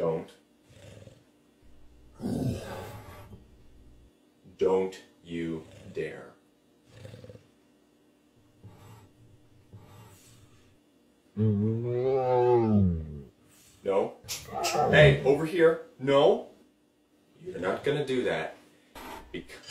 Don't. Don't you dare. No. Hey, over here. No. You're not gonna do that. Because